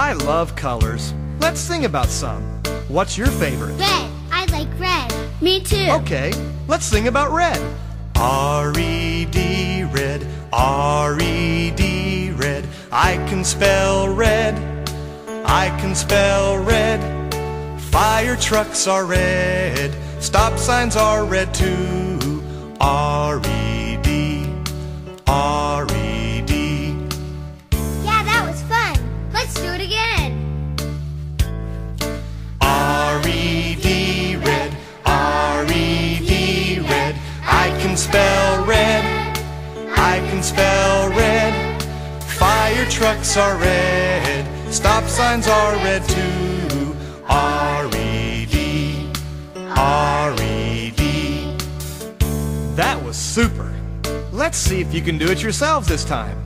I love colors. Let's sing about some. What's your favorite? Red. I like red. Me too. Okay, let's sing about red. R-E-D, red, R-E-D, red. I can spell red, I can spell red. Fire trucks are red, stop signs are red too. R-E-D, can spell red, I can spell red. Fire trucks are red, stop signs are red too. R-E-D, R-E-D. That was super. Let's see if you can do it yourselves this time.